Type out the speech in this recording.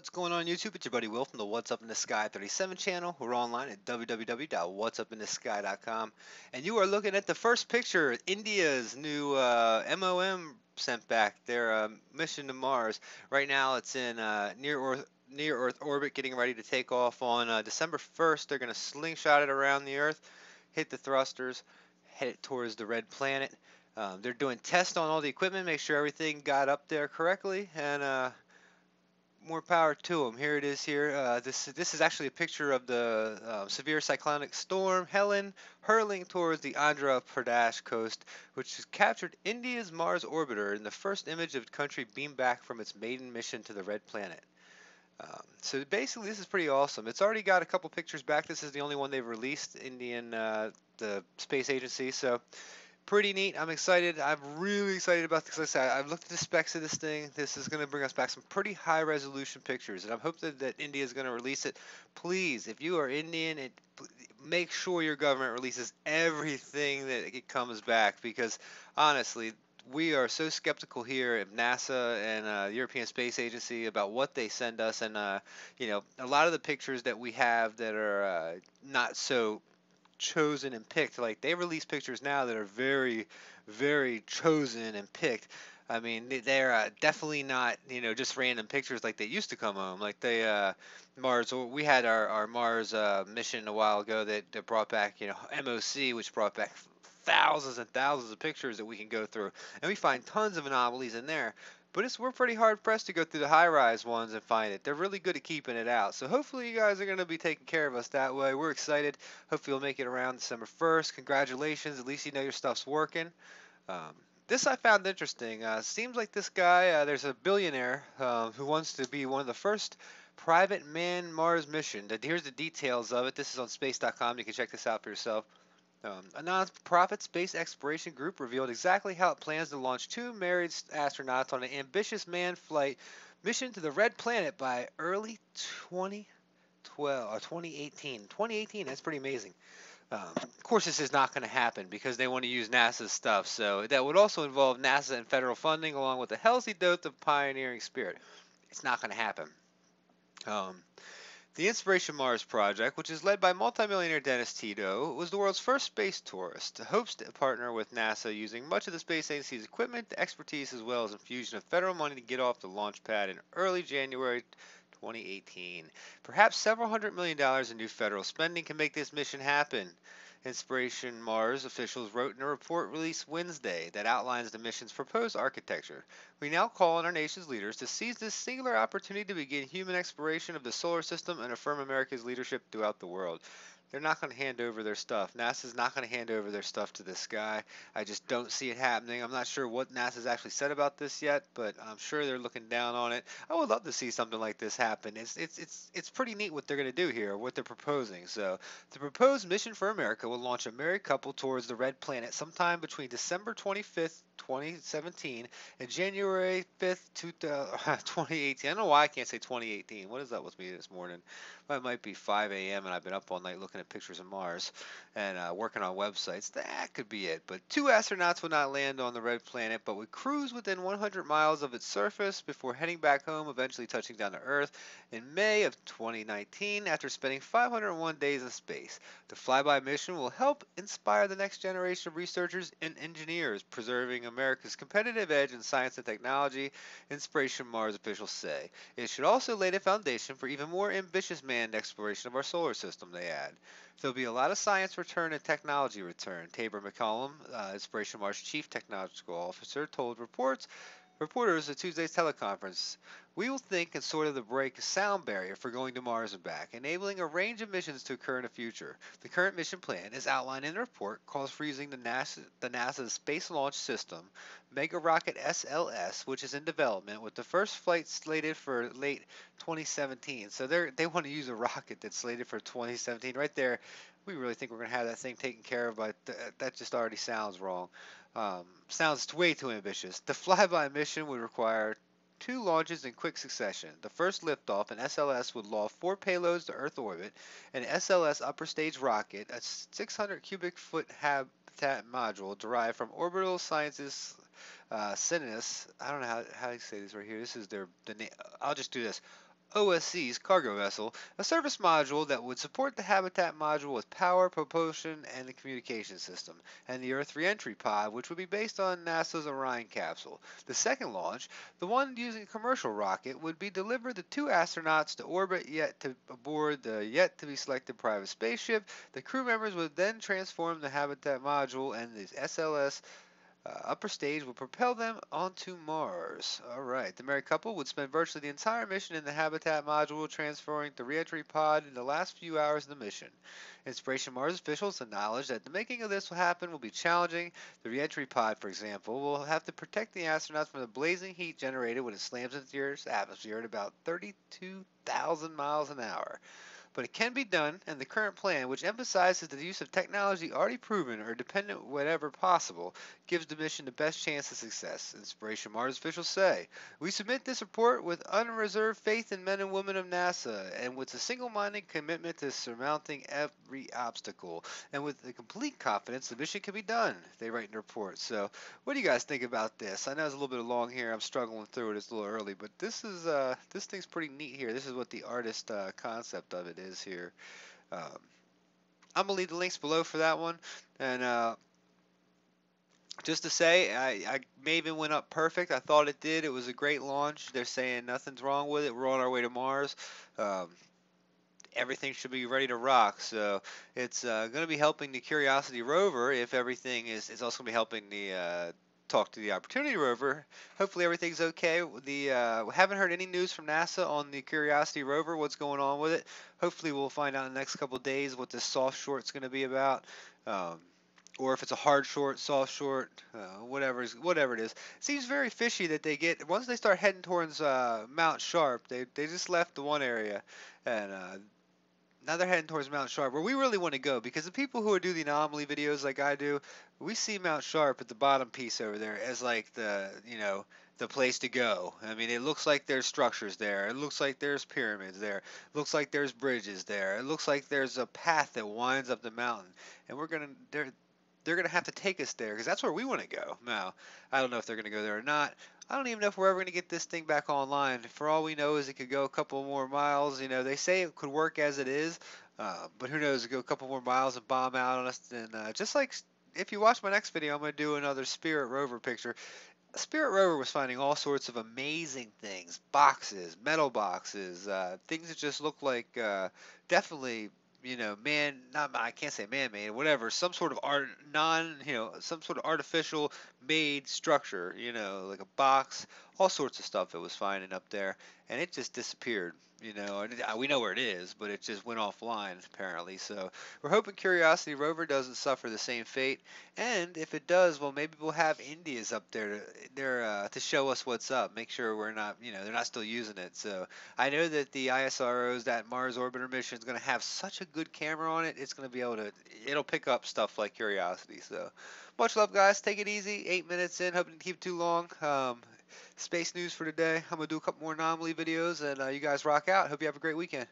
What's going on YouTube? It's your buddy Will from the What's Up in the Sky 37 channel. We're online at www.whatsupinthesky.com. And you are looking at the first picture, India's new uh, MOM sent back, their uh, mission to Mars. Right now it's in uh, near Earth, near Earth orbit, getting ready to take off on uh, December 1st. They're going to slingshot it around the Earth, hit the thrusters, head it towards the red planet. Um, they're doing tests on all the equipment, make sure everything got up there correctly, and uh, more power to them. Here it is. Here, uh, this this is actually a picture of the uh, severe cyclonic storm Helen hurling towards the Andhra Pradesh coast, which has captured India's Mars orbiter in the first image of the country beamed back from its maiden mission to the red planet. Um, so basically, this is pretty awesome. It's already got a couple pictures back. This is the only one they've released, Indian uh, the space agency. So pretty neat. I'm excited. I'm really excited about this. Like I said, I've looked at the specs of this thing. This is going to bring us back some pretty high resolution pictures, and I'm hoping that, India is going to release it. Please, if you are Indian, it, make sure your government releases everything that it comes back because honestly, we are so skeptical here at NASA and uh, European Space Agency about what they send us, and uh, you know, a lot of the pictures that we have that are uh, not so chosen and picked. Like they release pictures now that are very, very chosen and picked. I mean, they're uh, definitely not, you know, just random pictures like they used to come home. Like they, uh, Mars, we had our, our Mars uh, mission a while ago that, that brought back, you know, MOC, which brought back thousands and thousands of pictures that we can go through. And we find tons of anomalies in there. But it's we're pretty hard pressed to go through the HiRISE ones and find it. They're really good at keeping it out. So hopefully you guys are going to be taking care of us that way. We're excited. Hopefully you'll make it around December 1st. Congratulations. At least you know your stuff's working. Um, this I found interesting. Uh, seems like this guy, uh, there's a billionaire uh, who wants to be one of the first private man Mars mission. Here's the details of it. This is on space.com. You can check this out for yourself. Um, a non-profit space exploration group revealed exactly how it plans to launch two married astronauts on an ambitious manned flight mission to the red planet by early 2012 or 2018. 2018, that's pretty amazing. Um, of course, this is not going to happen because they want to use NASA's stuff. So that would also involve NASA and federal funding, along with a healthy dose of pioneering spirit. It's not going to happen. Um, the Inspiration Mars project, which is led by multimillionaire Dennis Tito, was the world's first space tourist. hopes to partner with NASA using much of the space agency's equipment, expertise, as well as infusion of federal money to get off the launch pad in early January 2018. Perhaps several hundred million dollars in new federal spending can make this mission happen. Inspiration Mars officials wrote in a report released Wednesday that outlines the mission's proposed architecture. We now call on our nation's leaders to seize this singular opportunity to begin human exploration of the solar system and affirm America's leadership throughout the world. They're not going to hand over their stuff. NASA's not going to hand over their stuff to this guy. I just don't see it happening. I'm not sure what NASA's actually said about this yet, but I'm sure they're looking down on it. I would love to see something like this happen. It's it's it's it's pretty neat what they're going to do here, what they're proposing. So, the proposed mission for America will launch a married couple towards the red planet sometime between December 25th 2017 and January 5th, 2018. I don't know why I can't say 2018. What is that with me this morning? It might be 5 a.m. and I've been up all night looking at pictures of Mars and uh, working on websites. That could be it. But two astronauts would not land on the red planet, but would cruise within 100 miles of its surface before heading back home, eventually touching down to Earth in May of 2019 after spending 501 days in space. The flyby mission will help inspire the next generation of researchers and engineers, preserving America's competitive edge in science and technology, Inspiration Mars officials say. It should also lay the foundation for even more ambitious manned exploration of our solar system, they add. There'll be a lot of science return and technology return. Taber MacCallum, uh, Inspiration Mars chief technological officer, told reports reporters at Tuesday's teleconference. We will think and sort of the break sound barrier for going to Mars and back, enabling a range of missions to occur in the future. The current mission plan, as outlined in the report, calls for using the NASA, the NASA Space Launch System, Mega Rocket SLS, which is in development, with the first flight slated for late 2017. So they they want to use a rocket that's slated for 2017. Right there, we really think we're going to have that thing taken care of, but th- that just already sounds wrong. Um, sounds way too ambitious. The flyby mission would require two launches in quick succession. The first liftoff, an SLS would loft four payloads to Earth orbit, an SLS upper stage rocket, a 600 cubic foot habitat module derived from Orbital Sciences uh, I don't know how, how to say this right here. This is their the name. I'll just do this. OSC's cargo vessel, a service module that would support the habitat module with power, propulsion, and the communication system, and the Earth reentry pod, which would be based on NASA's Orion capsule. The second launch, the one using a commercial rocket, would be delivered the two astronauts to orbit yet to aboard the yet to be selected private spaceship. The crew members would then transform the habitat module and the SLS uh, upper stage will propel them onto Mars. All right. The married couple would spend virtually the entire mission in the habitat module, transferring the reentry pod in the last few hours of the mission. Inspiration Mars officials acknowledge that the making of this will happen will be challenging. The reentry pod, for example, will have to protect the astronauts from the blazing heat generated when it slams into the Earth's atmosphere at about 32,000 miles an hour but it can be done, and the current plan, which emphasizes the use of technology already proven or dependent whenever possible, gives the mission the best chance of success. Inspiration Mars officials say, We submit this report with unreserved faith in men and women of NASA, and with a single-minded commitment to surmounting every obstacle, and with the complete confidence the mission can be done, they write in the report. So, what do you guys think about this? I know it's a little bit long here. I'm struggling through it. It's a little early, but this is uh, this thing's pretty neat here. This is what the artist uh, concept of it is here. Um, I'm gonna leave the links below for that one, and uh, just to say, I, I Maven went up perfect. I thought it did. It was a great launch. They're saying nothing's wrong with it. We're on our way to Mars. Um, everything should be ready to rock. So it's uh, going to be helping the Curiosity rover. If everything is, it's also going to be helping the uh, talk to the Opportunity rover. Hopefully everything's okay. The uh, we haven't heard any news from NASA on the Curiosity rover. What's going on with it? Hopefully we'll find out in the next couple days what this soft short's going to be about. Um, or if it's a hard short, soft short, uh, whatever whatever it is. It seems very fishy that they get once they start heading towards uh, Mount Sharp. They they just left the one area, and uh, now they're heading towards Mount Sharp, where we really want to go because the people who do the anomaly videos like I do, we see Mount Sharp at the bottom piece over there as like the you know the place to go. I mean, it looks like there's structures there. It looks like there's pyramids there. It looks like there's bridges there. It looks like there's a path that winds up the mountain, and we're gonna they're they're going to have to take us there because that's where we want to go. Now, I don't know if they're going to go there or not. I don't even know if we're ever going to get this thing back online. For all we know is it could go a couple more miles. You know, they say it could work as it is, uh, but who knows? It go a couple more miles and bomb out on us. And uh, just like if you watch my next video, I'm going to do another Spirit Rover picture. Spirit Rover was finding all sorts of amazing things, boxes, metal boxes, uh, things that just look like uh, definitely you know, man, not I can't say man-made, whatever, some sort of art, non, you know, some sort of artificial made structure, you know, like a box, all sorts of stuff it was finding up there, and it just disappeared. You know, uh, we know where it is, but it just went offline apparently. So we're hoping Curiosity rover doesn't suffer the same fate, and if it does, well, maybe we'll have India's up there to, there uh, to show us what's up. Make sure we're not, you know, they're not still using it. So I know that the ISRO's that Mars orbiter mission is going to have such a good camera on it. It's going to be able to, it'll pick up stuff like Curiosity. So much love, guys. Take it easy. Eight minutes in. Hoping to keep too long. Um, space news for today. I'm gonna do a couple more anomaly videos, and uh, you guys rock out. Hope you have a great weekend.